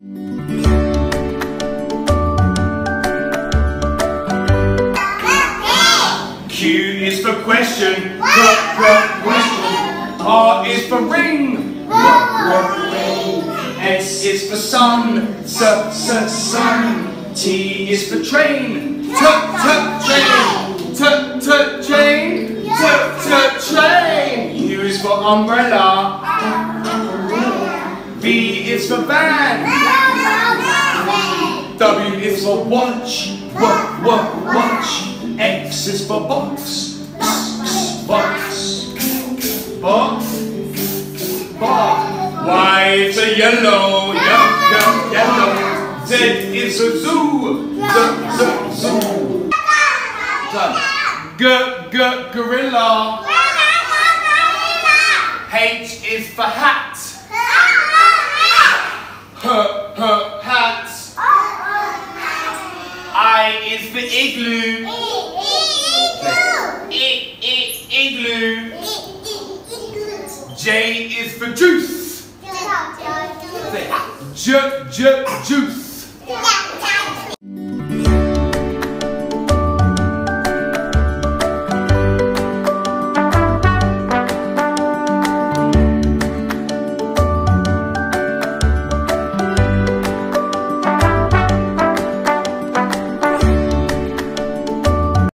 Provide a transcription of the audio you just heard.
Q is for question. Qu qu question. R is for ring. R r ring. S is for sun. S s sun. T is for train. T t train. T t train. T t train. U is for umbrella. V is for van. W is for watch. W w watch. X is for box. X, Box. Box. Box. Y is a yellow. Yellow, yellow, yellow. Z is a zoo. Z, z, zoo. Done. G, g, gorilla. H is for hat. H, h, hat. I is for igloo. I, I, igloo. J is for juice. J, j, juice.